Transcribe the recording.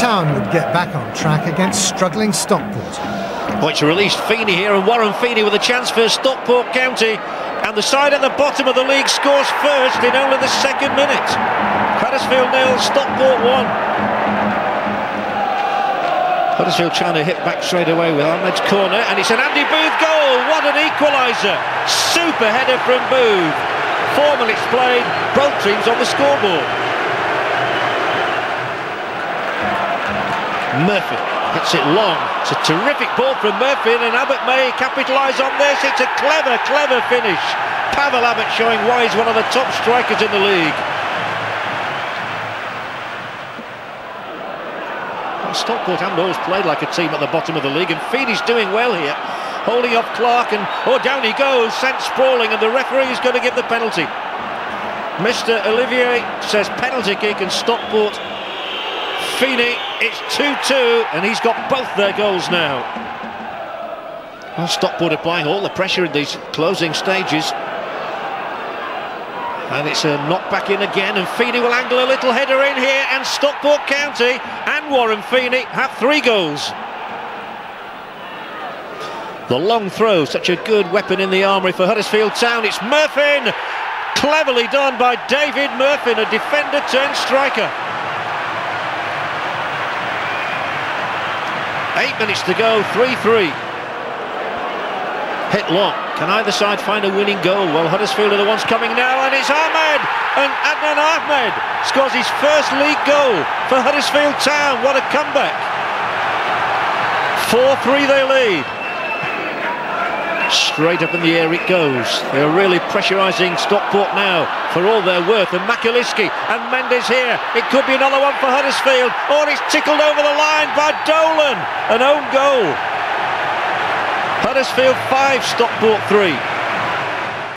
Town would get back on track against struggling Stockport. Which released Feeney here, and Warren Feeney with a chance for Stockport County. And the side at the bottom of the league scores first in only the second minute. Huddersfield nil, Stockport 1. Huddersfield trying to hit back straight away with Ahmed's corner, and it's an Andy Booth goal. What an equaliser! Super header from Booth. Four minutes played, both teams on the scoreboard. Mirfin hits it long. It's a terrific ball from Mirfin, and Abbott may capitalise on this. It's a clever, clever finish. Pawel Abbott showing why he's one of the top strikers in the league. Stockport haven't always played like a team at the bottom of the league, and Feeney's doing well here, holding off Clarke, and oh, down he goes, sent sprawling, and the referee is going to give the penalty. Mr. Olivier says penalty kick, and Stockport. Feeney, it's 2-2, and he's got both their goals now. Well, Stockport applying all the pressure in these closing stages. And it's a knock back in again, and Feeney will angle a little header in here, and Stockport County and Warren Feeney have three goals. The long throw, such a good weapon in the armoury for Huddersfield Town. It's Mirfin, cleverly done by David Mirfin, a defender turned striker. Eight minutes to go, 3-3. Hit long. Can either side find a winning goal? Well, Huddersfield are the ones coming now, and it's Ahmed! And Adnan Ahmed scores his first league goal for Huddersfield Town. What a comeback! 4-3 they lead. Straight up in the air it goes. They're really pressurising Stockport now for all their worth. And McAliskey and Mendes here. It could be another one for Huddersfield. Oh, it's tickled over the line by Dolan. An own goal. Huddersfield 5, Stockport 3.